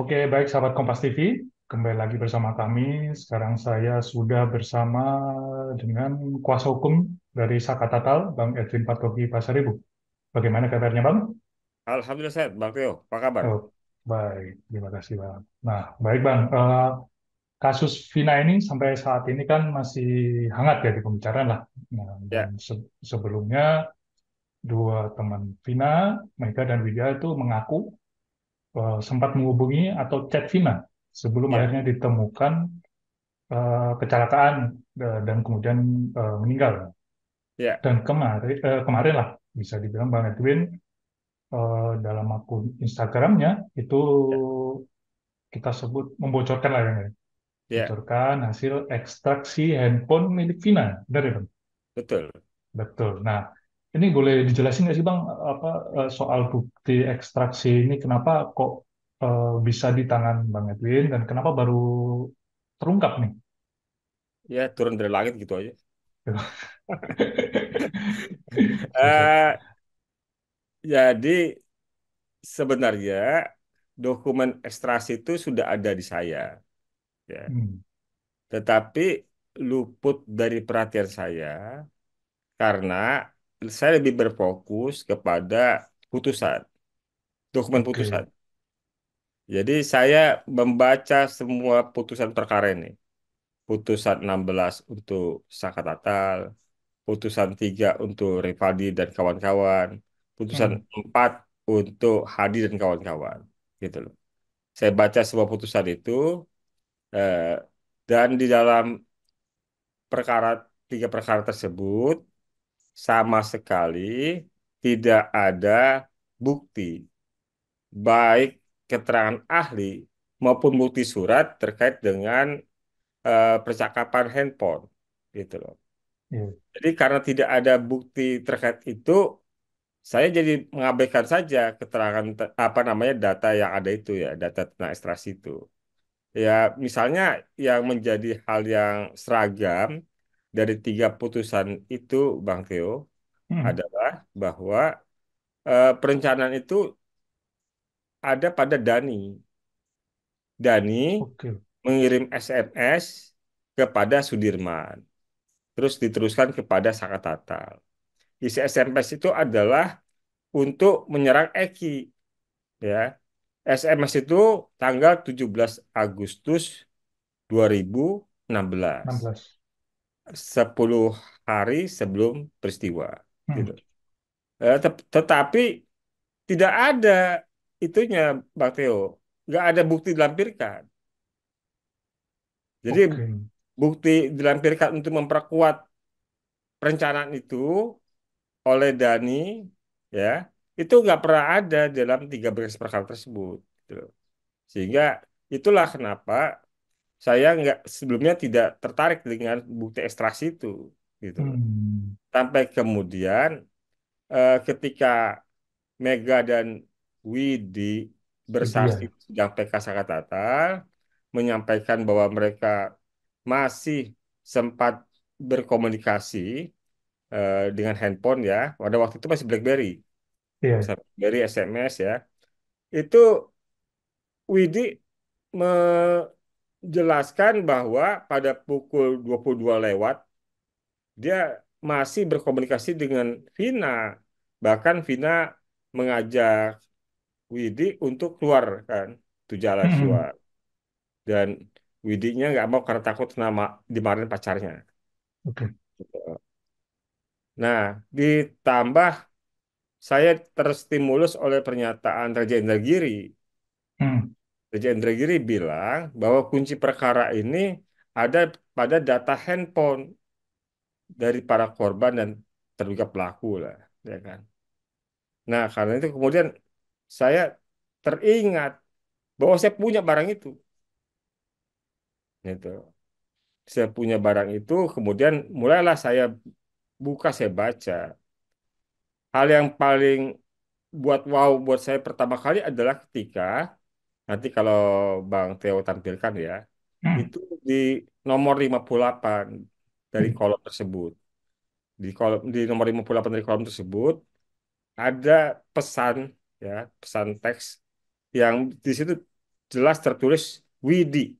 Oke, baik sahabat Kompas TV, kembali lagi bersama kami. Sekarang saya sudah bersama dengan kuasa hukum dari Saka Tatal, Bang Edwin Patogi Pasaribu. Bagaimana kabarnya, Bang? Alhamdulillah sehat, Bang Teo. Apa kabar? Oh, baik, terima kasih, Bang. Nah, baik, Bang. Eh, kasus Vina ini sampai saat ini kan masih hangat ya di pembicaraan lah. Nah, dan Ya, se- sebelumnya dua teman Vina, Mega dan Widya itu mengaku eh, sempat menghubungi atau chat Vina sebelum ya, akhirnya ditemukan eh, kecelakaan eh, dan kemudian eh, meninggal. ya, Dan kemarin eh, kemarin lah bisa dibilang Bang Edwin eh, dalam akun Instagramnya itu ya, kita sebut membocorkan lah ya, ya, bocorkan hasil ekstraksi handphone milik Vina, benar ya Bang? betul. Betul. Nah, ini boleh dijelasin nggak sih Bang apa eh, soal bukti ekstraksi ini kenapa kok eh, bisa di tangan Bang Edwin dan kenapa baru terungkap nih? Ya, turun dari langit gitu aja. Eh, jadi sebenarnya dokumen ekstrasi itu sudah ada di saya, ya. Hmm, Tetapi luput dari perhatian saya karena saya lebih berfokus kepada putusan, dokumen Oke. putusan. Jadi saya membaca semua putusan perkara ini. Putusan 16 untuk Saka Tatal, putusan 3 untuk Rivaldi dan kawan-kawan, putusan Hmm, 4 untuk Hadi dan kawan-kawan, gitu loh. Saya baca semua putusan itu eh, dan di dalam perkara tiga perkara tersebut sama sekali tidak ada bukti baik keterangan ahli maupun bukti surat terkait dengan eh, percakapan handphone, gitu loh. iya. Jadi karena tidak ada bukti terkait itu, Saya jadi mengabaikan saja keterangan te- apa namanya data yang ada itu ya, data tentang ekstraksi itu. Ya, misalnya yang menjadi hal yang seragam dari tiga putusan itu, Bang Theo, Hmm, adalah bahwa eh, perencanaan itu ada pada Dani. Dani Oke. mengirim SMS kepada Sudirman, terus diteruskan kepada Saka Tatal. Isi SMS itu adalah untuk menyerang Eki. ya SMS itu tanggal 17 Agustus 2016 16. 10 hari sebelum peristiwa Hmm, gitu. Eh, tet- tetapi tidak ada itunya Bang Theo. Nggak ada bukti dilampirkan. Jadi Oke. bukti dilampirkan untuk memperkuat perencanaan itu oleh Dani ya itu nggak pernah ada dalam tiga berkas perkara tersebut gitu. Sehingga itulah kenapa saya nggak sebelumnya tidak tertarik dengan bukti ekstraksi itu gitu. Hmm, Sampai kemudian eh, ketika Mega dan Widi bersaksi ya? di sidang PK Tatal menyampaikan bahwa mereka masih sempat berkomunikasi eh, dengan handphone ya. Pada waktu itu masih BlackBerry, Iya. masih BlackBerry SMS ya. Itu Widi menjelaskan bahwa pada pukul 22 lewat dia masih berkomunikasi dengan Vina. Bahkan Vina mengajak Widi untuk keluar kan, itu jalan Hmm, keluar. Dan Widinya nggak mau karena takut nama dimarahin pacarnya. Oke. Nah, ditambah saya terstimulus oleh pernyataan Raja Indragiri. Hmm, Raja Indragiri bilang bahwa kunci perkara ini ada pada data handphone dari para korban dan terduga pelaku lah, ya kan. Nah, karena itu kemudian saya teringat bahwa saya punya barang itu, gitu. Saya punya barang itu, kemudian mulailah saya buka, saya baca. Hal yang paling buat wow buat saya pertama kali adalah ketika nanti kalau Bang Theo tampilkan ya, hmm, itu di nomor 58 dari hmm. kolom tersebut. Di kolom di nomor 58 dari kolom tersebut ada pesan ya, pesan teks yang di situ jelas tertulis Widi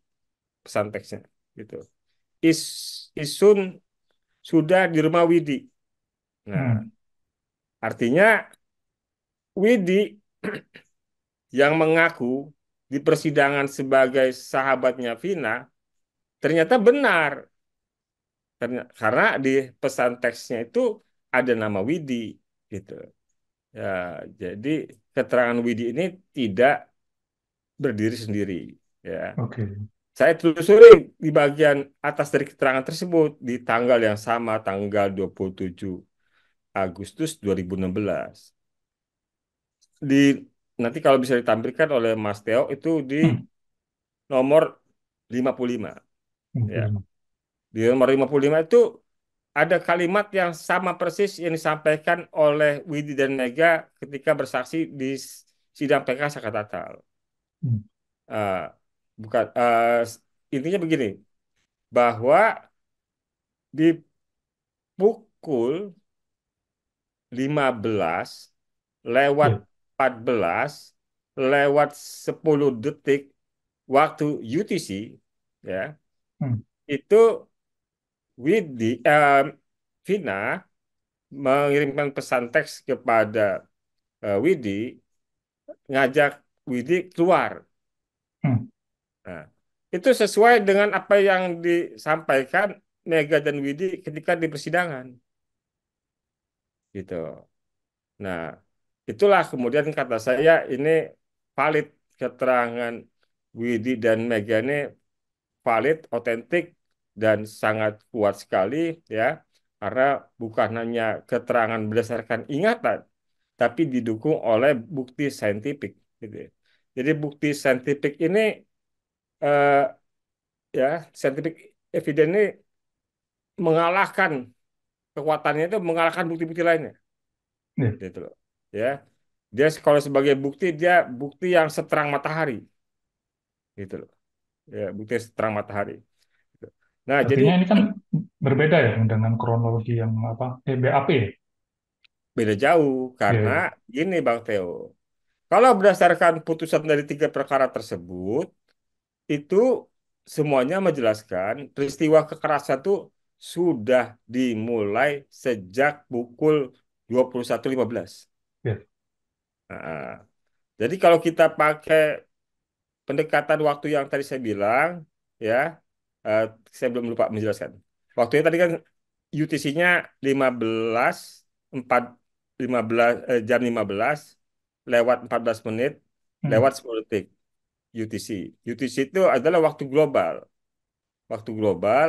pesan teksnya gitu. Is Isun sudah di rumah Widi. Nah, hmm, artinya Widi yang mengaku di persidangan sebagai sahabatnya Vina ternyata benar Terny- karena di pesan teksnya itu ada nama Widi gitu. Ya, jadi keterangan Widi ini tidak berdiri sendiri. Ya, oke, saya telusuri di bagian atas dari keterangan tersebut di tanggal yang sama, tanggal 27 Agustus 2016. Di nanti kalau bisa ditampilkan oleh Mas Teo itu di hmm, nomor 55 ya. 55. Di nomor 55 itu ada kalimat yang sama persis yang disampaikan oleh Widi dan Mega ketika bersaksi di sidang PK Sakatatal. Hmm, Eh, bukan eh, intinya begini bahwa di pukul 15 lewat ya, 14 lewat 10 detik waktu UTC ya hmm, itu Widi eh, Vina mengirimkan pesan teks kepada eh, Widi ngajak Widi keluar. hmm, Nah, itu sesuai dengan apa yang disampaikan Mega dan Widi ketika di persidangan, gitu. Nah, itulah kemudian kata saya ini valid keterangan Widi dan Mega ini valid, otentik dan sangat kuat sekali ya, karena bukan hanya keterangan berdasarkan ingatan, tapi didukung oleh bukti saintifik, gitu. ya. Jadi bukti saintifik ini eh, ya, saintifik evidence ini mengalahkan kekuatannya itu mengalahkan bukti-bukti lainnya, ya, gitu loh. Ya, dia kalau sebagai bukti dia bukti yang seterang matahari, gitu loh. Ya, bukti seterang matahari. gitu. Nah, jadi Artinya ini kan berbeda ya dengan kronologi yang apa? Eh, BAP ya? beda jauh karena iya. gini Bang Theo. Kalau berdasarkan putusan dari tiga perkara tersebut, itu semuanya menjelaskan peristiwa kekerasan itu sudah dimulai sejak pukul 21.15. Nah, jadi kalau kita pakai pendekatan waktu yang tadi saya bilang, ya, eh, saya belum lupa menjelaskan. Waktunya tadi kan UTC-nya 15 4 15 eh, jam 15 lewat 14 menit Hmm, lewat 10 detik UTC. UTC itu adalah waktu global. Waktu global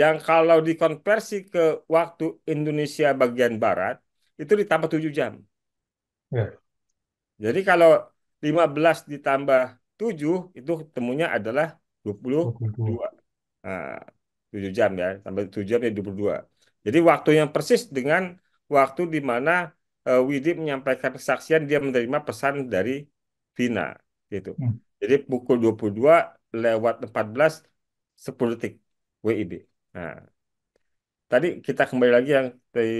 yang kalau dikonversi ke waktu Indonesia bagian barat itu ditambah 7 jam. Iya. Jadi kalau 15 ditambah 7 itu temunya adalah dua puluh 22. dua Nah, 7 jam ya, tambah 7 jam ya 22. Jadi waktu yang persis dengan waktu di mana eh, Widi menyampaikan kesaksian dia menerima pesan dari Vina gitu. Hmm, Jadi pukul 22 lewat 14 10 detik WIB. Nah, tadi kita kembali lagi yang dari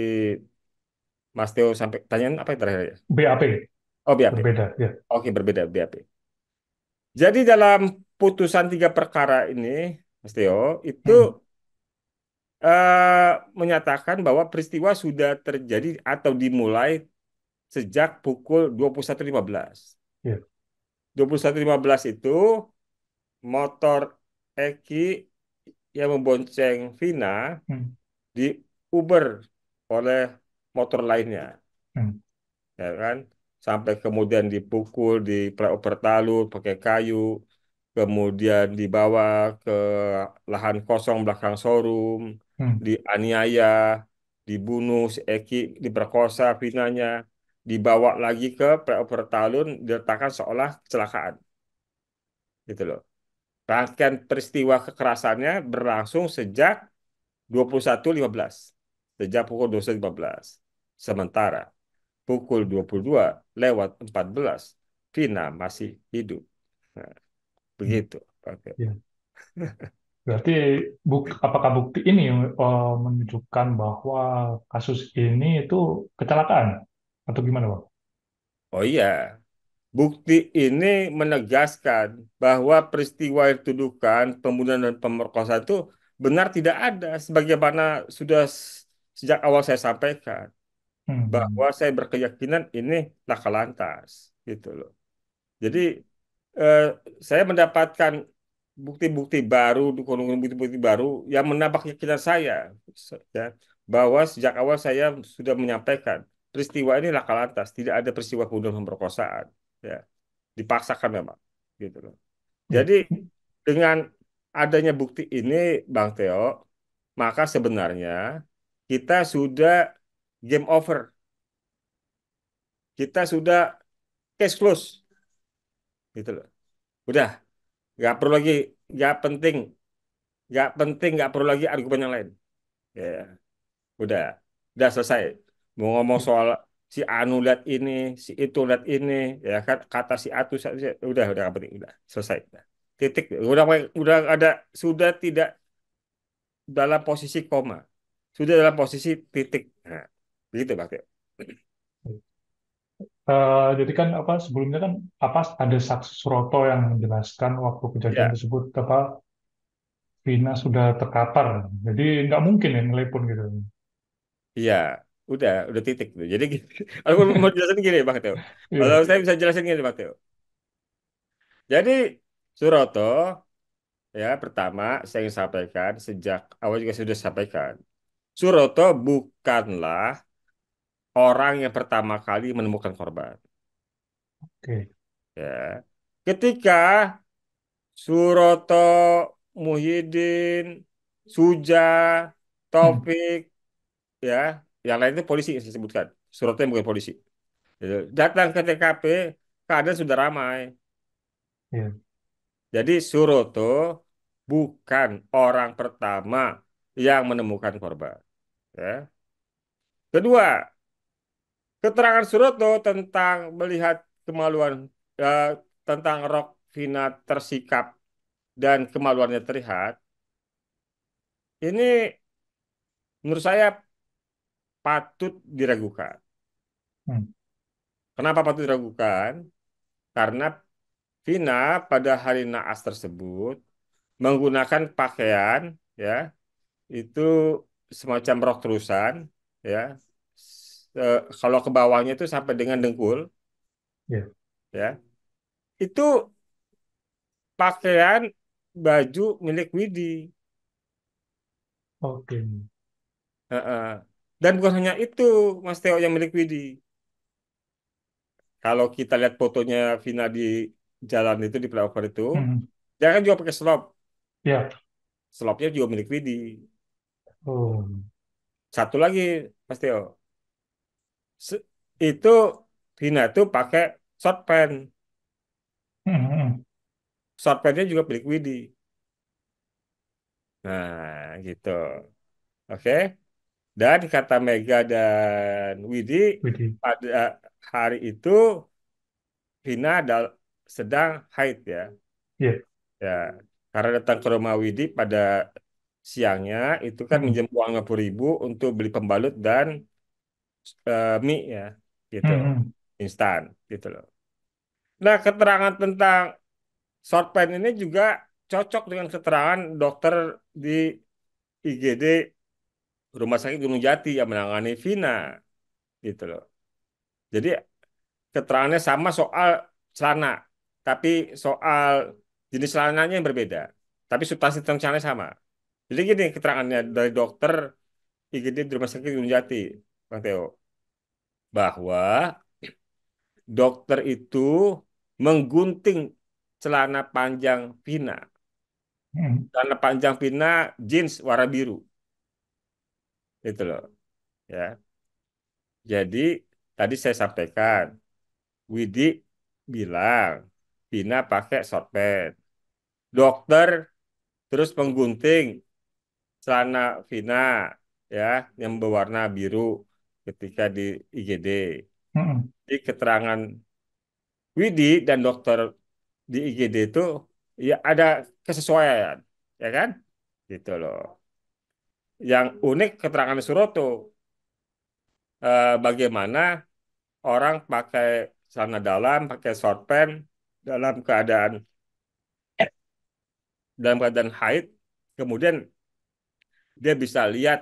Mas Teo sampai tanyain apa yang terakhir ya? BAP Oh, BAP. berbeda, ya. Oke, berbeda BAP. Jadi dalam putusan tiga perkara ini, Mas Teo, itu Hmm, eh, menyatakan bahwa peristiwa sudah terjadi atau dimulai sejak pukul 21.15. ya. 21.15 itu motor Eki yang membonceng Vina Hmm, di Uber oleh motor lainnya, hmm, ya kan? Sampai kemudian dipukul di flyover talud pakai kayu, kemudian dibawa ke lahan kosong belakang showroom, hmm, dianiaya, dibunuh si Eki, diperkosa Vinanya, dibawa lagi ke flyover talun, diletakkan seolah kecelakaan, gitu loh. Rangkaian peristiwa kekerasannya berlangsung sejak 21.15, sejak pukul 21.15. Sementara pukul 22 lewat 14, Vina masih hidup. Nah, begitu. Ya. Berarti buk, apakah bukti ini eh, menunjukkan bahwa kasus ini itu kecelakaan atau gimana, Bang? Oh iya, bukti ini menegaskan bahwa peristiwa yang dituduhkan pembunuhan dan pemerkosaan itu benar tidak ada, sebagaimana sudah sejak awal saya sampaikan Hmm. bahwa saya berkeyakinan ini laka lantas, gitu loh. Jadi eh, saya mendapatkan bukti-bukti baru, dukungan bukti-bukti baru yang menambah keyakinan saya, ya, bahwa sejak awal saya sudah menyampaikan peristiwa ini laka lantas, tidak ada peristiwa pembunuhan pemerkosaan, ya, dipaksakan memang, gitu loh. Ya. Jadi dengan adanya bukti ini, Bang Teo, maka sebenarnya kita sudah game over, kita sudah case close, gitu loh. Udah, nggak perlu lagi, nggak penting. Nggak penting nggak perlu lagi argumen yang lain. Ya. Udah. Udah selesai. Mau ngomong soal si Anu lihat ini si itu lihat ini ya kan kata si Atu si- udah udah nggak penting. Udah selesai. Udah. titik. Udah udah ada sudah tidak dalam posisi koma. Sudah dalam posisi titik. Nah, begitu Teo. Eh, jadi kan apa sebelumnya kan apa ada saksi Suroto yang menjelaskan waktu kejadian ya tersebut apa Vina sudah terkapar. Jadi nggak mungkin ya telepon gitu. iya udah udah titik tuh jadi aku mau jelasin gini Bang Teo kalau Iya. saya bisa jelasin gini Bang Teo jadi Suroto Ya, pertama saya ingin sampaikan sejak awal juga sudah sampaikan. Suroto bukanlah orang yang pertama kali menemukan korban. Oke. Ya, ketika Suroto, Muhyiddin, Suja, Hmm. Taufik, ya, yang lain itu polisi yang saya sebutkan. Suroto yang bukan polisi. Gitu. Datang ke TKP, keadaan sudah ramai. Iya. Jadi Suroto bukan orang pertama yang menemukan korban. Ya. Kedua, keterangan Suroto tentang melihat kemaluan eh, tentang Rok Vina tersikap dan kemaluannya terlihat, ini menurut saya patut diragukan. Hmm. Kenapa patut diragukan? Karena Vina pada hari naas tersebut menggunakan pakaian ya itu semacam rok terusan ya eh, kalau ke bawahnya itu sampai dengan dengkul Iya. ya itu pakaian baju milik Widi. Oke. Heeh. Dan bukan hanya itu, Mas Teo yang milik Widi. Kalau kita lihat fotonya Vina di jalan itu di flyover itu, Hmm. dia kan juga pakai slop. Ya. Slopnya juga milik Widi. Oh. Satu lagi, Mas Teo, itu Vina itu pakai short pant. Hmm. Hmm. Short pantnya juga milik Widi. Nah, gitu. Oke. Dan kata Mega dan Widi, Widih. pada hari itu Vina dal- sedang haid ya. Iya. Ya, karena datang ke rumah Widi pada siangnya itu kan Hmm. minjem uang 50 ribu untuk beli pembalut dan eh, mie ya, gitu, Hmm. Hmm. instan, gitu loh. Nah, keterangan tentang short pain ini juga cocok dengan keterangan dokter di IGD Rumah Sakit Gunung Jati yang menangani Vina, gitu loh. Jadi keterangannya sama soal celana, tapi soal jenis celananya yang berbeda. Tapi substansi tentang celananya sama. Jadi gini keterangannya dari dokter IGD di Rumah Sakit Gunung Jati, Bang Teo, bahwa dokter itu menggunting celana panjang Vina. Hmm. Celana panjang Vina jeans warna biru, itu loh. Ya, jadi tadi saya sampaikan, Widi bilang Vina pakai short pants. Dokter terus menggunting celana Vina ya yang berwarna biru ketika di IGD. Hmm. Di keterangan Widi dan dokter di IGD itu ya ada kesesuaian, ya kan? Gitu loh. Yang unik keterangan Suroto, eh, bagaimana orang pakai celana dalam, pakai short pants, dalam keadaan dalam keadaan haid, kemudian dia bisa lihat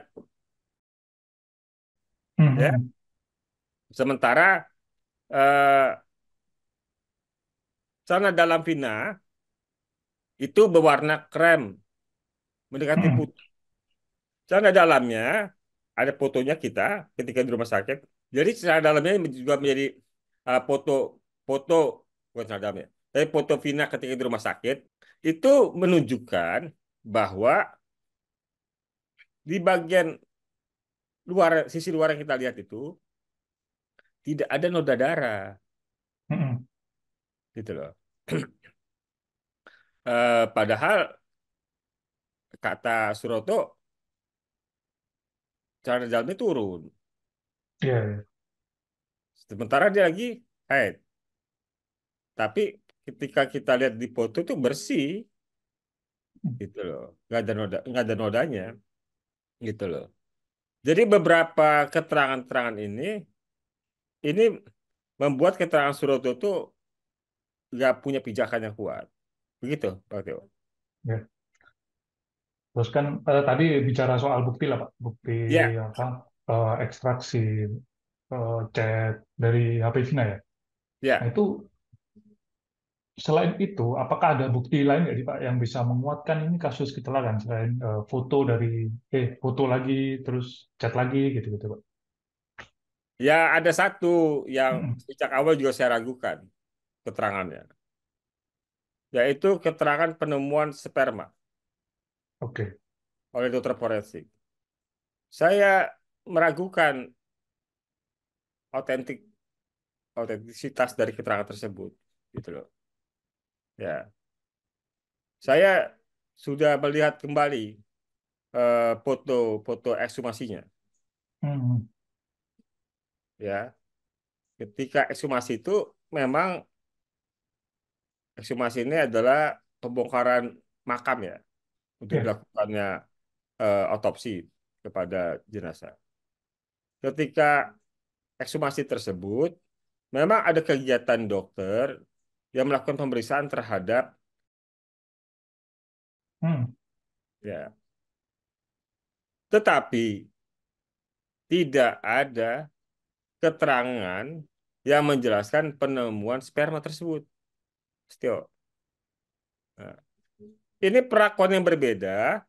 ya. Mhm. Sementara eh, celana dalam Vina itu berwarna krem mendekati Mhm. putih. Celana dalamnya ada fotonya kita ketika di rumah sakit. Jadi celana dalamnya juga menjadi eh, foto foto bukan celana dalamnya, tapi foto Vina ketika di rumah sakit itu menunjukkan bahwa di bagian luar sisi luar yang kita lihat itu tidak ada noda darah Mhm. gitu loh. Eh, padahal kata Suroto celana dalamnya turun. Iya, iya. Sementara dia lagi haid. Tapi ketika kita lihat di foto itu bersih gitu loh. Nggak ada noda, nggak ada nodanya gitu loh. Jadi beberapa keterangan-keterangan ini ini membuat keterangan Suroto itu nggak punya pijakan yang kuat. Begitu, Pak Teo. iya. Terus kan eh, tadi bicara soal bukti lah Pak, bukti Ya, apa eh, ekstraksi eh, chat dari HP Cina ya. Nah ya, itu selain itu, apakah ada bukti lain nggak nih Pak yang bisa menguatkan ini kasus kecelakaan selain eh, foto dari eh foto lagi terus chat lagi gitu-gitu Pak? ya ada satu yang sejak awal juga saya ragukan keterangannya, yaitu keterangan penemuan sperma Oke. oleh dokter forensik. Saya meragukan autentik autentisitas dari keterangan tersebut, gitu loh. Ya, saya sudah melihat kembali eh, foto-foto ekshumasinya, Mm-mm. ya. Ketika ekshumasi itu memang ekshumasi ini adalah pembongkaran makam ya untuk Ya. dilakukannya eh, otopsi kepada jenazah. Ketika ekshumasi tersebut, memang ada kegiatan dokter yang melakukan pemeriksaan terhadap Mm. ya, tetapi tidak ada keterangan yang menjelaskan penemuan sperma tersebut. Setio. Nah, ini perlakuan yang berbeda,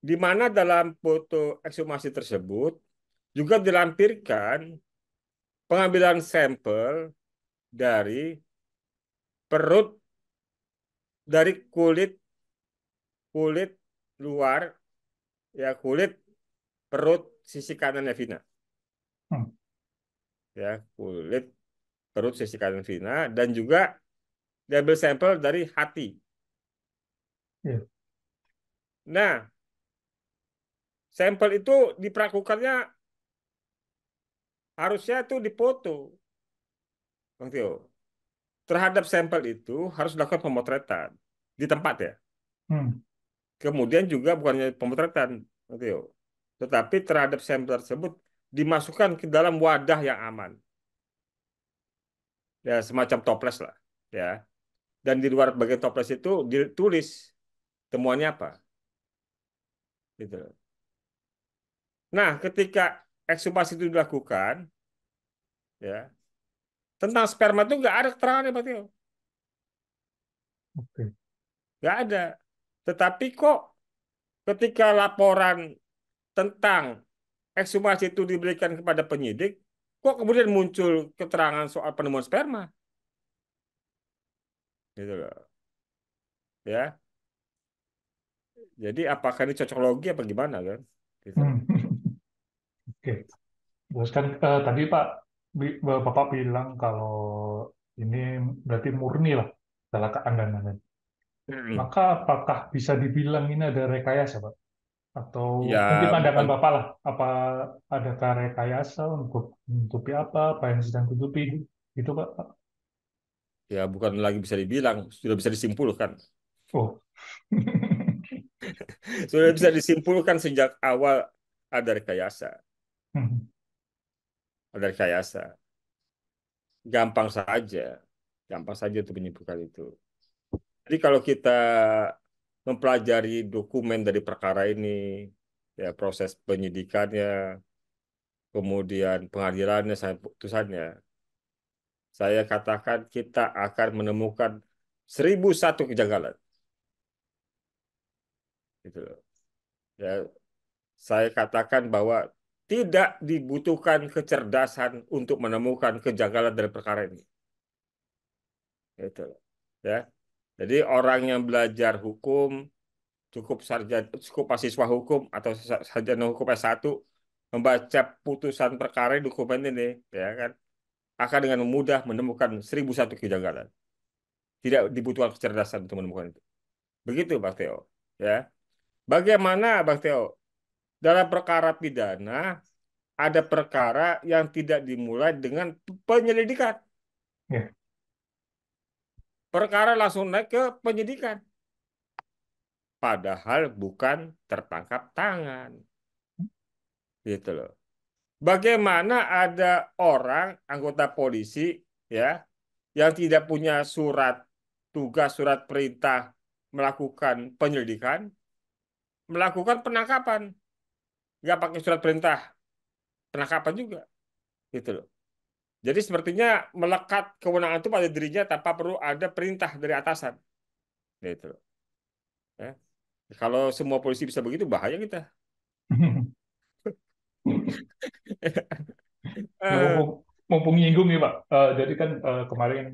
di mana dalam foto ekshumasi tersebut juga dilampirkan pengambilan sampel dari perut dari kulit kulit luar ya kulit perut sisi kanannya Vina Mm. ya kulit perut sisi kanan Vina dan juga diambil sampel dari hati. Ya. Nah, sampel itu diperlakukannya harusnya itu dipoto, Bang Tio. Terhadap sampel itu harus dilakukan pemotretan di tempat ya. Mm. Kemudian juga bukannya pemotretan, Tio, tetapi terhadap sampel tersebut dimasukkan ke dalam wadah yang aman. Ya, semacam toples lah, ya. Dan di luar bagian toples itu ditulis temuannya apa. Gitu. Nah, ketika ekshumasi itu dilakukan, ya, tentang sperma itu nggak ada keterangan Pak Tio. Oke. Nggak ada. Tetapi kok ketika laporan tentang ekshumasi itu diberikan kepada penyidik, kok kemudian muncul keterangan soal penemuan sperma? Gitu loh. Ya. Jadi apakah ini cocok logi apa gimana kan? Gitu loh. Mm. Oke. Terus kan eh, tadi Pak Bapak bilang kalau ini berarti murni lah kecelakaan dan lain-lain. Mm-mm. Maka apakah bisa dibilang ini ada rekayasa, Pak? Atau Ya mungkin pandangan bukan Bapak lah, apa adakah rekayasa untuk menutupi apa, apa yang sedang tutupi, gitu, Pak? ya bukan lagi bisa dibilang, sudah bisa disimpulkan. Oh, Sudah bisa disimpulkan sejak awal ada rekayasa, Hmm. Ada rekayasa. gampang saja, gampang saja untuk menyimpulkan itu. Jadi kalau kita mempelajari dokumen dari perkara ini, ya proses penyidikannya, kemudian pengadilannya sampai putusannya, saya katakan kita akan menemukan seribu satu kejanggalan. Gitu loh. Ya, saya katakan bahwa tidak dibutuhkan kecerdasan untuk menemukan kejanggalan dari perkara ini. Loh. Ya. Jadi orang yang belajar hukum cukup sarjana cukup mahasiswa hukum atau sarjana hukum S1 membaca putusan perkara dokumen ini ya kan akan dengan mudah menemukan seribu satu kejanggalan. Tidak dibutuhkan kecerdasan untuk menemukan itu. Begitu Bang Teo. Ya. Bagaimana Bang Teo? Dalam perkara pidana ada perkara yang tidak dimulai dengan penyelidikan. Ya. Perkara langsung naik ke penyidikan. Padahal bukan tertangkap tangan. Gitu loh. Bagaimana ada orang anggota polisi ya yang tidak punya surat tugas, surat perintah melakukan penyelidikan, melakukan penangkapan, nggak pakai surat perintah penangkapan juga, gitu loh. Jadi sepertinya melekat kewenangan itu pada dirinya tanpa perlu ada perintah dari atasan, gitu loh. Ya. Kalau semua polisi bisa begitu bahaya kita. Ya, mumpung, mumpung nyinggung nih Pak, Eh, jadi kan eh, kemarin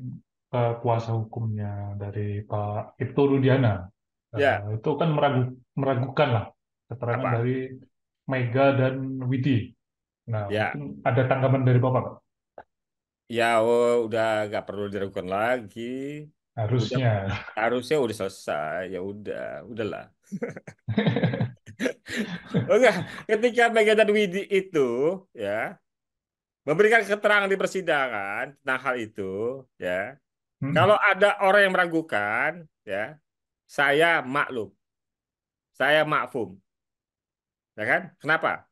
eh, kuasa hukumnya dari Pak Ibtu Rudiana Ya, itu kan meragu, meragukan lah keterangan apa? dari Mega dan Widi. Nah, Ya, ada tanggapan dari Bapak, Pak? ya oh, udah nggak perlu diragukan lagi. Udah Harusnya. harusnya udah selesai. Ya udah, udahlah. Oke, ketika Mega dan Widi itu ya memberikan keterangan di persidangan tentang hal itu, ya. Kalau Hmm, ada orang yang meragukan, ya, saya maklum, saya makfum, ya kan? Kenapa?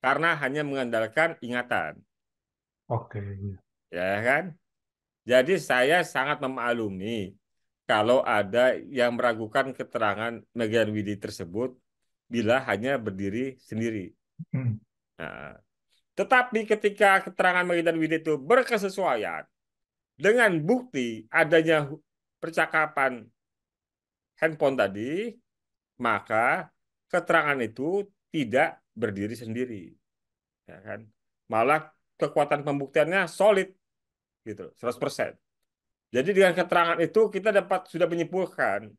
Karena hanya mengandalkan ingatan, Oke. iya. ya kan? Jadi saya sangat memaklumi kalau ada yang meragukan keterangan Mega dan Widi tersebut bila hanya berdiri sendiri. Hmm, Nah, tetapi ketika keterangan Mega dan Widi itu berkesesuaian dengan bukti adanya percakapan handphone tadi, maka keterangan itu tidak berdiri sendiri, ya kan? Malah kekuatan pembuktiannya solid gitu, 100%. Jadi dengan keterangan itu kita dapat sudah menyimpulkan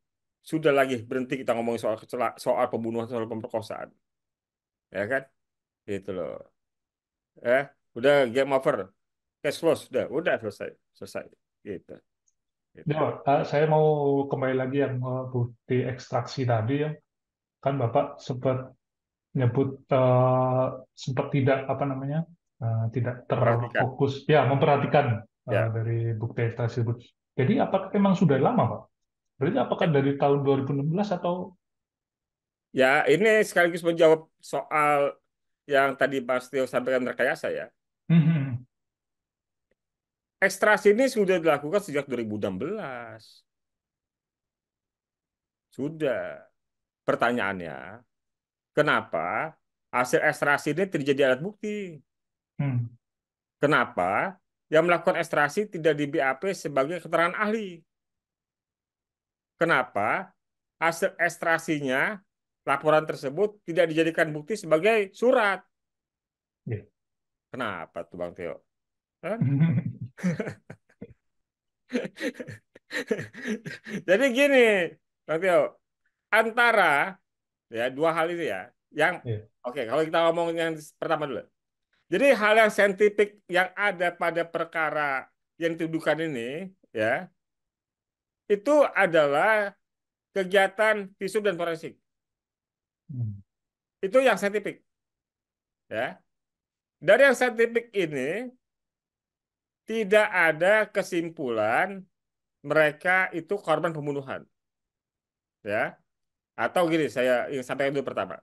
sudah lagi berhenti kita ngomongin soal soal pembunuhan soal pemerkosaan, ya kan? Gitu loh. Eh, udah game over, case close, udah, udah selesai, selesai, gitu. Ya, gitu. Eh, saya mau kembali lagi yang eh, bukti ekstraksi tadi ya. Kan Bapak sempat nyebut eh, sempat tidak apa namanya eh, tidak terfokus ya memperhatikan ya. dari bukti tersebut. Jadi apakah memang sudah lama, Pak? Berarti apakah dari tahun 2016 atau Ya, ini sekaligus menjawab soal yang tadi Mas Tio sampaikan rekayasa ya. Hmm, Ekstraksi ini sudah dilakukan sejak 2016. Sudah. Pertanyaannya, kenapa hasil ekstraksi ini terjadi alat bukti? hmm, Kenapa yang melakukan ekstraksi tidak di BAP sebagai keterangan ahli? Kenapa hasil ekstrasinya, laporan tersebut tidak dijadikan bukti sebagai surat? ya. Kenapa tuh Bang Teo? Hah? Jadi gini, Bang Tio, antara ya dua hal itu ya, yang Ya. oke kalau kita ngomong yang pertama dulu. Jadi hal yang saintifik yang ada pada perkara yang dituduhkan ini, ya, itu adalah kegiatan visum dan forensik. Hmm, Itu yang saintifik, ya. Dari yang saintifik ini tidak ada kesimpulan mereka itu korban pembunuhan, ya. Atau gini, saya ingin sampaikan dulu pertama,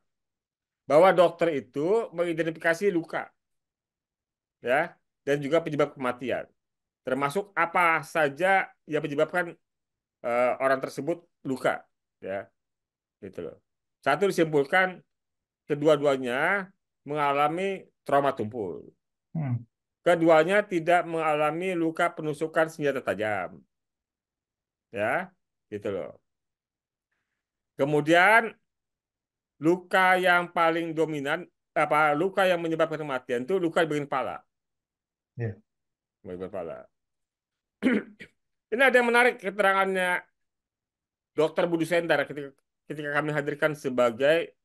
bahwa dokter itu mengidentifikasi luka, ya, dan juga penyebab kematian. termasuk apa saja yang menyebabkan eh, orang tersebut luka, ya, gitu loh. Satu disimpulkan kedua-duanya mengalami trauma tumpul. Hmm. Keduanya tidak mengalami luka penusukan senjata tajam, ya, gitu loh. Kemudian luka yang paling dominan apa luka yang menyebabkan kematian itu luka di bagian kepala. Bagian kepala. Ini ada yang menarik keterangannya Dokter Budi Sendar ketika ketika kami hadirkan sebagai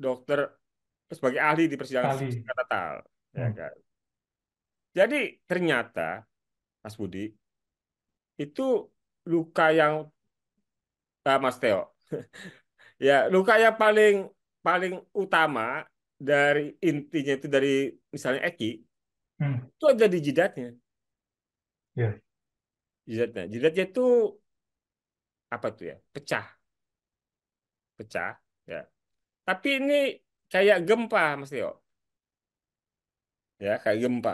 dokter sebagai ahli di persidangan natal, ya Hmm. kan. Jadi ternyata Mas Budi itu luka yang ah, Mas Teo, ya luka yang paling paling utama dari intinya itu dari misalnya Eki Hmm. itu ada di jidatnya. Iya. Jidatnya, jidatnya itu apa tuh ya? Pecah, pecah, ya. Tapi ini kayak gempa, Mas Teo. Ya, kayak gempa.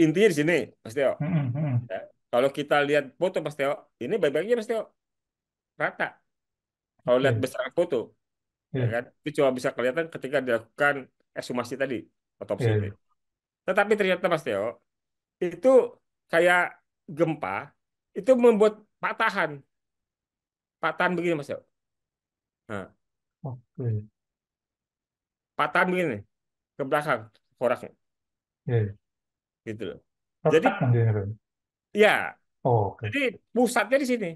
Intinya di sini, Mas Teo. Hmm, hmm, hmm. Ya. Kalau kita lihat foto Mas Teo, ini baik-baiknya Mas Teo. Rata. Kalau lihat Oke. besaran foto, ya Iya. kan? Itu cuma bisa kelihatan ketika dilakukan ekshumasi tadi, otopsi Iya. itu. Tetapi ternyata Mas Teo, itu kayak gempa, itu membuat patahan. Patahan begini Mas Teo. Nah, Oke. patahan begini ke belakang koraknya, Iya. gitu loh. Jadi, Retak ya, Oh, oke. jadi pusatnya di sini.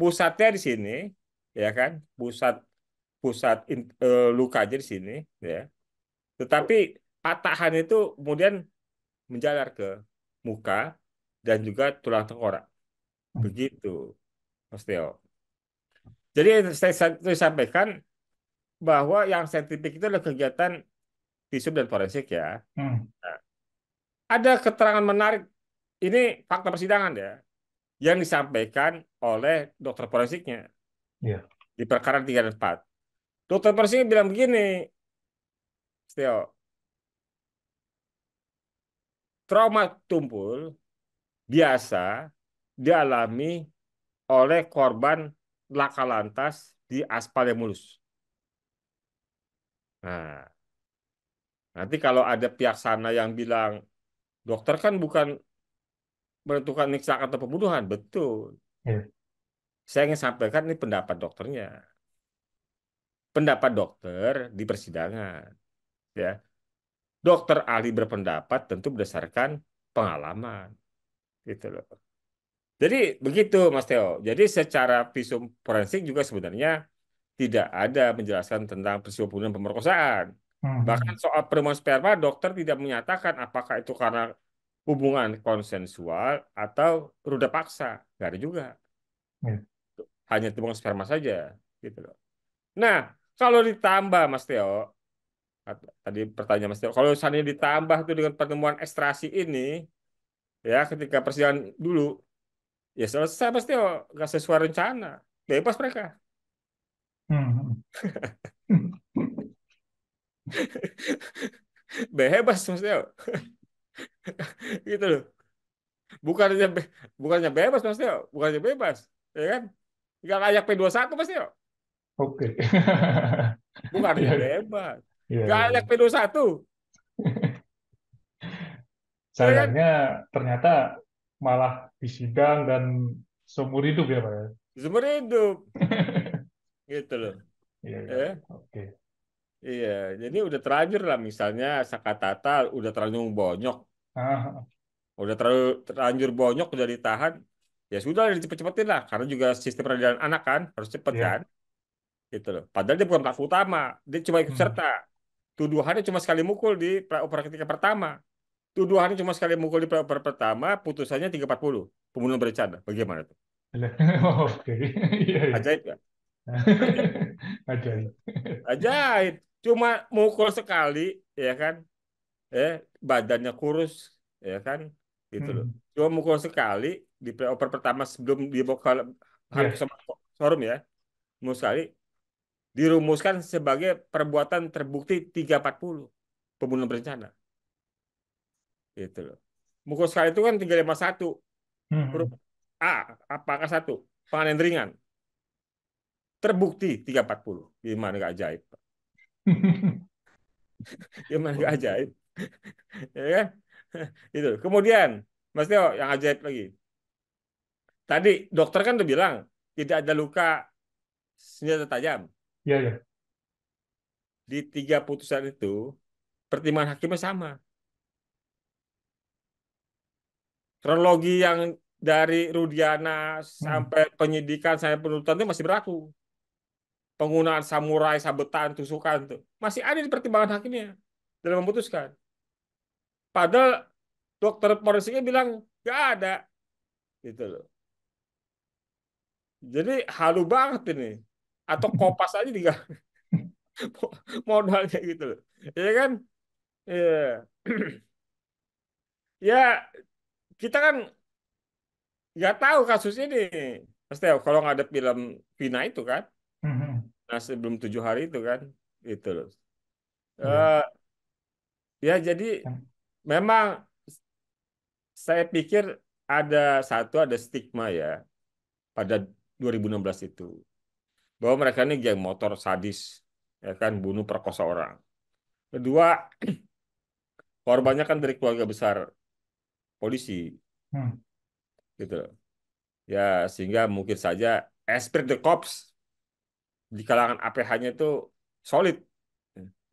Pusatnya di sini, ya kan? Pusat pusat in- eh, lukanya di sini, ya. Tetapi patahan itu kemudian menjalar ke muka dan juga tulang tengkorak. Begitu, Mas Teo. Jadi saya, saya sampaikan bahwa yang saintifik itu adalah kegiatan visum dan forensik ya. Hmm. Ada keterangan menarik, ini fakta persidangan ya, yang disampaikan oleh dokter forensiknya Iya. di perkara 3 dan 4. Dokter forensik bilang begini, Mas Teo, trauma tumpul biasa dialami oleh korban laka lantas di aspal yang mulus. Nah, nanti kalau ada pihak sana yang bilang dokter kan bukan menentukan kecelakaan atau pembunuhan, betul. Iya. Saya ingin sampaikan ini pendapat dokternya. Pendapat dokter di persidangan, ya. Dokter ahli berpendapat tentu berdasarkan pengalaman, gitu loh. Jadi begitu, Mas Teo. Jadi secara visum forensik juga sebenarnya tidak ada menjelaskan tentang peristiwa pembunuhan pemerkosaan. Hmm. Bahkan soal penemuan sperma, dokter tidak menyatakan apakah itu karena hubungan konsensual atau ruda paksa. Nggak ada juga. Iya. Hanya temuan sperma saja. Gitu loh. Nah, kalau ditambah, Mas Teo, at- tadi pertanyaan Mas Teo, kalau seandainya ditambah itu dengan penemuan ekstrasi ini, ya ketika persidangan dulu, ya selesai Mas Teo, nggak sesuai rencana. Bebas mereka. Hmm. Bebas Mas Teo. Gitu loh. Bukannya be- bukannya bebas Mas Teo, bukannya bebas, ya kan? Nggak layak P21 Mas Teo. Oke. Bukannya Iya, bebas. iya, Nggak iya. layak P21, ya kan? Sayangnya ternyata malah disidang dan seumur hidup ya, Pak ya. Seumur hidup, gitu loh. Iya, iya. Ya, Oke. iya. Jadi udah terlanjur lah, misalnya Sakatata udah terlanjur bonyok, Ah, udah terlalu terlanjur bonyok udah ditahan, ya sudah dicepet-cepetin lah, karena juga sistem peradilan anak kan harus cepet iya. kan, gitu loh. Padahal dia bukan pelaku utama, dia cuma ikut Hmm. serta. Tuduhannya cuma sekali mukul di pra ketika pertama. Tuduhannya cuma sekali mukul di pra pertama, putusannya 340. Pembunuhan berencana. Bagaimana tuh? Oke. Iya, iya. Ajaib kan? Ajaib. Ajaib. Cuma mukul sekali, ya kan? Eh, badannya kurus, ya kan? Gitu loh. Hmm. Cuma mukul sekali di pre-oper pertama sebelum dibawa ke harus Iya. sama forum ya. Mukul sekali dirumuskan sebagai perbuatan terbukti 340 pembunuhan berencana. gitu loh. Mukul sekali itu kan 351 huruf Hmm. A, apakah satu? Penganiayaan ringan. Terbukti 340. Gimana gak ajaib? Gimana gak ajaib? Ya kan? Itu. Kemudian, Mas Teo, yang ajaib lagi. Tadi dokter kan udah bilang tidak ada luka senjata tajam. Iya, ya. Di tiga putusan itu, pertimbangan hakimnya sama. Kronologi yang dari Rudiana Hmm. sampai penyidikan sampai penuntutan itu masih berlaku. Penggunaan samurai, sabetan, tusukan itu masih ada di pertimbangan hakimnya dalam memutuskan. Padahal dokter forensiknya bilang nggak ada, gitu loh. Jadi halu banget ini. Atau kopas aja juga modalnya gitu loh. Ya kan? Iya. Ya, kita kan nggak tahu kasus ini. Mas Teo, kalau nggak ada film Vina itu kan, Hmm. nah sebelum tujuh hari itu kan, itu loh. Iya. Eh, ya jadi Yang- memang saya pikir ada satu ada stigma ya pada 2016 itu bahwa mereka ini geng motor sadis, ya kan, bunuh perkosa orang. Kedua, korbannya kan dari keluarga besar polisi, Hmm. gitu loh. Ya sehingga mungkin saja esprit de corps di kalangan APH-nya itu solid,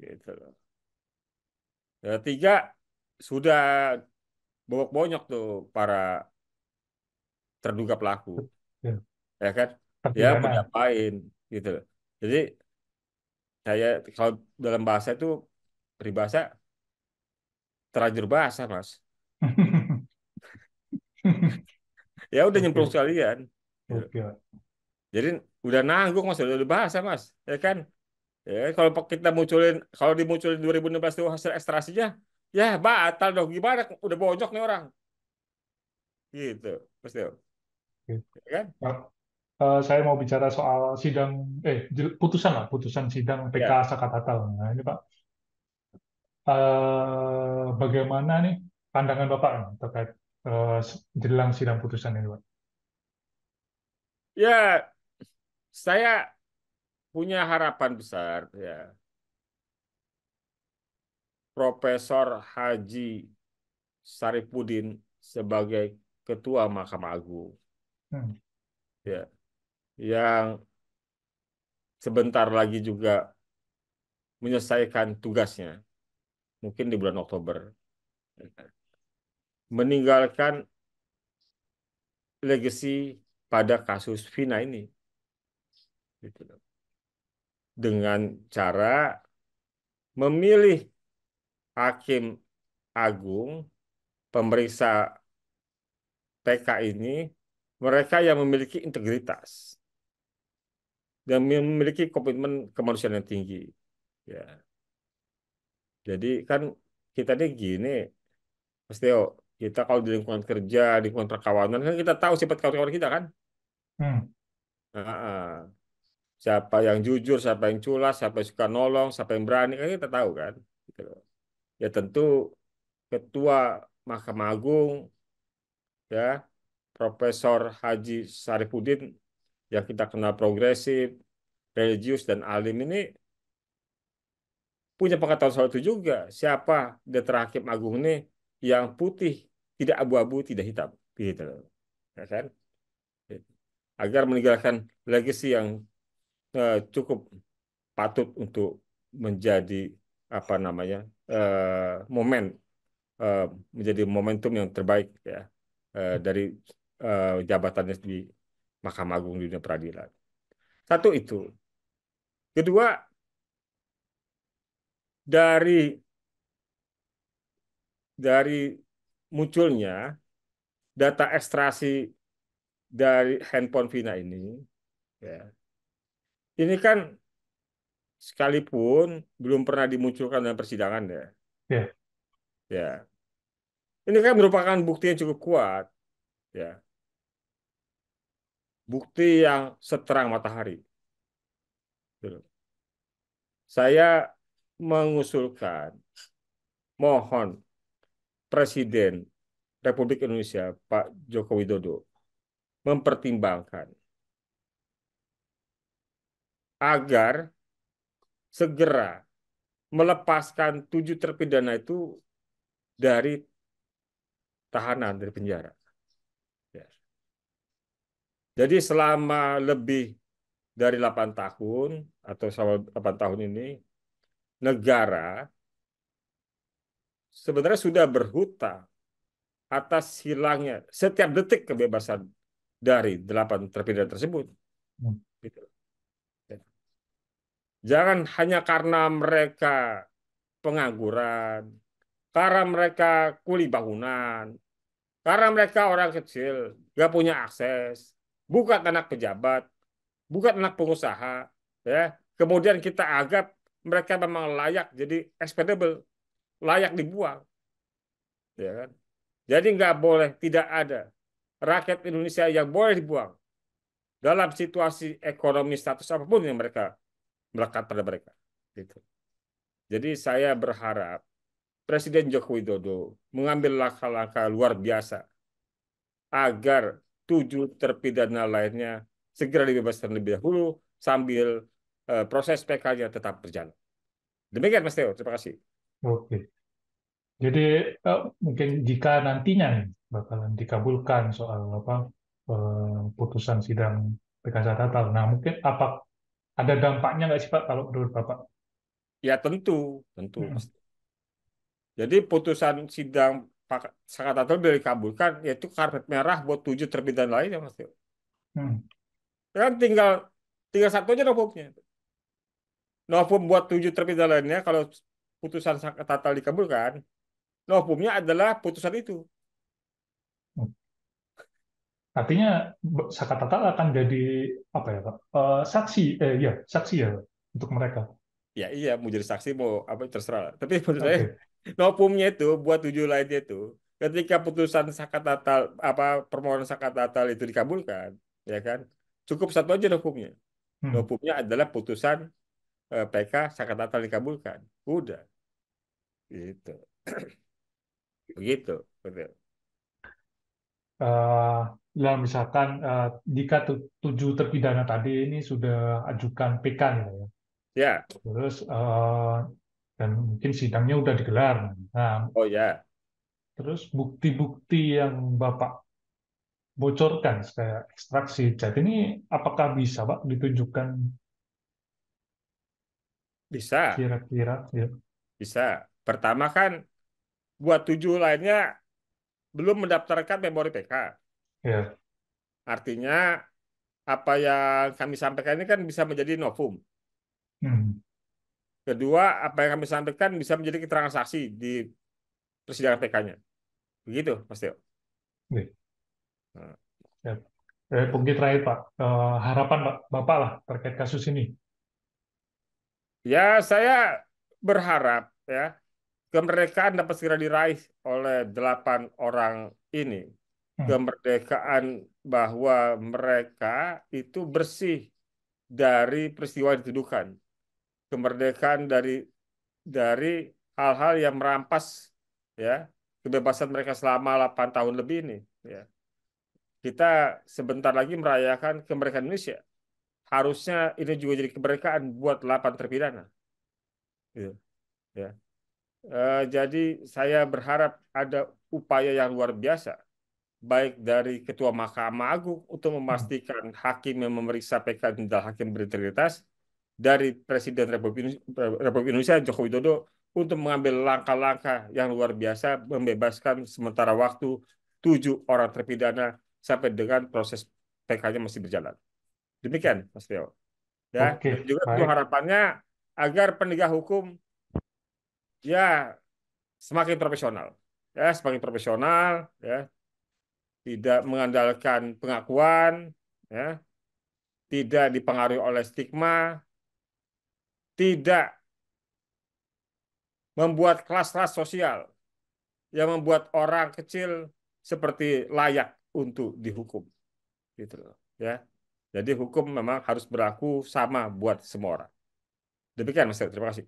gitu loh. Ya, tiga sudah bobok-bonyok tuh para terduga pelaku, Ya. ya kan? Ya diapain, gitu loh. Jadi saya kalau dalam bahasa itu peribahasa terlanjur bahasa, Mas. Ya udah nyemplung sekalian. gitu. Jadi udah nanggung Mas, udah bahasa Mas, ya kan? Ya kalau kita munculin kalau dimunculin 2016 itu hasil ekstrasinya, ya batal dong. Gimana? Udah bonyok nih orang. Gitu, Mas. Oke. Ya kan? Eh, saya mau bicara soal sidang, eh, putusan lah, putusan sidang PK Ya. Sakatatal. Nah, ini Pak, eh, bagaimana nih pandangan Bapak terkait eh, jelang sidang putusan ini, Pak? Ya, saya punya harapan besar ya. Profesor Haji Saripudin sebagai Ketua Mahkamah Agung. Hmm. ya. Yang sebentar lagi juga menyelesaikan tugasnya. Mungkin di bulan Oktober. Meninggalkan legacy pada kasus Vina ini. Gitu. Dengan cara memilih hakim agung pemeriksa PK ini mereka yang memiliki integritas dan memiliki komitmen kemanusiaan yang tinggi ya jadi kan kita ini gini Mas Teo kita kalau di lingkungan kerja di lingkungan perkawanan kan kita tahu sifat kawan-kawan kita kan Hmm. Ah, siapa yang jujur siapa yang culas siapa yang suka nolong siapa yang berani kan kita tahu kan Gitu loh. Ya tentu ketua Mahkamah Agung ya Profesor Haji Sarifudin yang kita kenal progresif religius dan alim ini punya pengetahuan soal itu juga. Siapa Dr. Hakim Agung ini yang putih, tidak abu-abu, tidak hitam. Gitu. Ya kan? Agar meninggalkan legacy yang eh, cukup patut untuk menjadi apa namanya eh, momen eh, menjadi momentum yang terbaik ya eh, dari eh, jabatannya di Mahkamah Agung di dunia peradilan. Satu itu. Kedua, dari dari munculnya data ekstraksi dari handphone Vina ini, ya, ini kan sekalipun belum pernah dimunculkan dalam persidangan ya, Ya. ya, ini kan merupakan bukti yang cukup kuat, ya, bukti yang seterang matahari. Gitu. Saya mengusulkan, mohon Presiden Republik Indonesia Pak Joko Widodo mempertimbangkan agar segera melepaskan tujuh terpidana itu dari tahanan dari penjara. Ya. Jadi selama lebih dari 8 tahun atau selama 8 tahun ini negara sebenarnya sudah berhutang atas hilangnya setiap detik kebebasan dari delapan terpidana tersebut. Hmm. Jangan hanya karena mereka pengangguran, karena mereka kuli bangunan, karena mereka orang kecil, nggak punya akses, bukan anak pejabat, bukan anak pengusaha, ya. Kemudian kita anggap mereka memang layak jadi expendable, layak dibuang, ya kan? Jadi nggak boleh tidak ada rakyat Indonesia yang boleh dibuang dalam situasi ekonomi status apa pun yang mereka melekat pada mereka. Gitu. Jadi saya berharap Presiden Joko Widodo mengambil langkah-langkah luar biasa agar tujuh terpidana lainnya segera dibebaskan lebih dahulu sambil uh, proses PK-nya tetap berjalan. Demikian Mas Teo, terima kasih. Oke. Jadi uh, mungkin jika nantinya nih bakalan dikabulkan soal apa uh, putusan sidang PK Tatal, nah mungkin apa ada dampaknya nggak sih Pak kalau menurut Bapak? Ya tentu, tentu. Hmm. Jadi putusan sidang Pak Sakatato dikabulkan yaitu karpet merah buat tujuh terpidana lainnya Mas Teo. Hmm. Kan tinggal tinggal satu aja novumnya. Novum buat tujuh terpidana lainnya kalau putusan Sakatatal dikabulkan, novumnya adalah putusan itu. Artinya Sakatatal akan jadi apa ya Pak? Uh, saksi, eh ya saksi ya untuk mereka. Ya iya mau jadi saksi mau apa terserah. Tapi menurut okay. saya novumnya itu buat tujuh lainnya itu ketika putusan sakat natal apa permohonan sakat natal itu dikabulkan ya kan cukup satu aja novumnya hmm. novumnya adalah putusan eh, PK sakat natal dikabulkan udah gitu begitu betul uh, ya misalkan uh, jika tujuh terpidana tadi ini sudah ajukan PK ya ya terus uh, dan mungkin sidangnya udah digelar. Nah, oh ya. Terus bukti-bukti yang Bapak bocorkan kayak ekstraksi cat ini apakah bisa Pak ditunjukkan? Bisa. Kira-kira ya. Bisa. Pertama kan buat tujuh lainnya belum mendaftarkan memori PK. Ya. Artinya apa yang kami sampaikan ini kan bisa menjadi novum. Hmm. Kedua, apa yang kami sampaikan bisa menjadi keterangan saksi di persidangan PK-nya. Begitu, Mas Teo. Nah. Ya. Eh, terakhir, Pak. Uh, harapan Pak, Bapak lah terkait kasus ini. Ya, saya berharap ya kemerdekaan dapat segera diraih oleh delapan orang ini. Hmm. Kemerdekaan bahwa mereka itu bersih dari peristiwa yang dituduhkan kemerdekaan dari dari hal-hal yang merampas ya kebebasan mereka selama 8 tahun lebih ini ya. Kita sebentar lagi merayakan kemerdekaan Indonesia. Harusnya ini juga jadi kemerdekaan buat 8 terpidana. Gitu. Ya. E, jadi saya berharap ada upaya yang luar biasa baik dari Ketua Mahkamah Agung untuk memastikan hakim yang memeriksa PK adalah hakim berintegritas dari Presiden Republik Indonesia Joko Widodo untuk mengambil langkah-langkah yang luar biasa membebaskan sementara waktu tujuh orang terpidana sampai dengan proses PK-nya masih berjalan. Demikian, Mas Teo. Ya, Oke, juga itu harapannya agar penegak hukum ya semakin profesional, ya semakin profesional, ya tidak mengandalkan pengakuan, ya tidak dipengaruhi oleh stigma, tidak membuat kelas-kelas sosial yang membuat orang kecil seperti layak untuk dihukum. Gitu ya. Jadi hukum memang harus berlaku sama buat semua orang. Demikian Mas, terima kasih.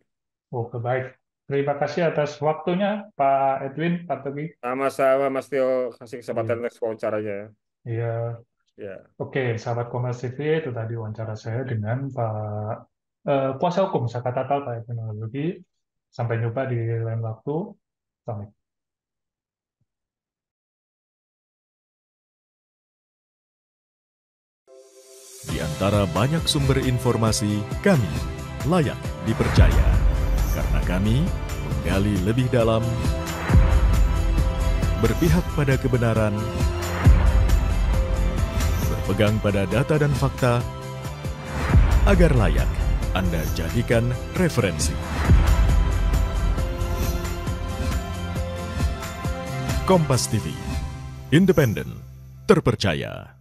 Oke, baik. Terima kasih atas waktunya, Pak Edwin, Pak Togi. Sama-sama Mas Tio kasih kesempatan Iya, untuk wawancaranya. iya. Ya. Oke, sahabat Kompas TV, itu tadi wawancara saya dengan Pak eh, Kuasa Hukum Saka Tatal, Pak Edwin Walugi. Sampai jumpa di lain waktu. Assalamualaikum. Di antara banyak sumber informasi, kami layak dipercaya. Karena kami menggali lebih dalam, berpihak pada kebenaran, berpegang pada data dan fakta, agar layak Anda jadikan referensi. Kompas TV, independen, terpercaya.